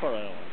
part I don't like.